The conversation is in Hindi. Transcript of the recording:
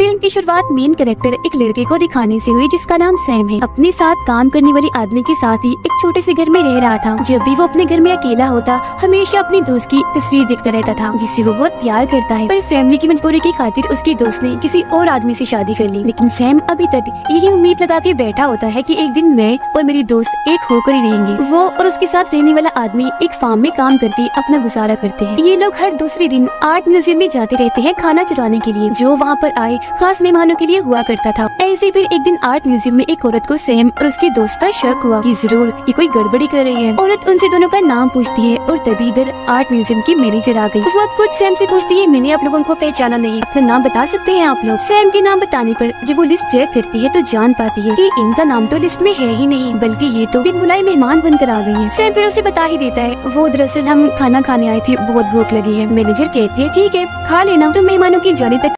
फ़िल्म की शुरुआत मेन कैरेक्टर एक लड़के को दिखाने से हुई, जिसका नाम सैम है। अपने साथ काम करने वाले आदमी के साथ ही एक छोटे से घर में रह रहा था। जब भी वो अपने घर में अकेला होता, हमेशा अपनी दोस्त की तस्वीर देखता रहता था, जिससे वो बहुत प्यार करता है। पर फैमिली की मजबूरी की खातिर उसकी दोस्त ने किसी और आदमी से शादी कर ली। लेकिन सैम अभी तक यही उम्मीद लगा के बैठा होता है कि एक दिन मैं और मेरी दोस्त एक होकर ही रहेंगे। वो और उसके साथ रहने वाला आदमी एक फार्म में काम करके अपना गुजारा करते हैं। ये लोग हर दूसरे दिन आर्ट म्यूज़ियम में जाते रहते हैं खाना चुराने के लिए। जो वहाँ पर आए खास मेहमानों के लिए हुआ करता था। ऐसे फिर एक दिन आर्ट म्यूज़ियम में एक औरत को सैम और उसके दोस्त का शक हुआ कि ज़रूर ये कोई गड़बड़ी कर रही है। औरत उनसे दोनों का नाम पूछती है और तभी इधर आर्ट म्यूज़ियम की मैनेजर आ गई। वो अब खुद सैम से पूछती है, मैंने आप लोगों को पहचाना नहीं। अपना नाम बता सकते हैं आप लोग? सैम के नाम बताने पर जब वो लिस्ट चेक करती है तो जान पाती है कि इनका नाम तो लिस्ट में है ही नहीं, बल्कि ये तो बिन बुलाए मेहमान बनकर आ गई है। सैम फिर उसे बता ही देता है, वो दरअसल हम खाना खाने आए थे, बहुत भूख लगी है। मैनेजर कहती है, ठीक है, खा लेना। तो मेहमानों की जाने तक